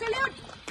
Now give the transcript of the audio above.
Salute!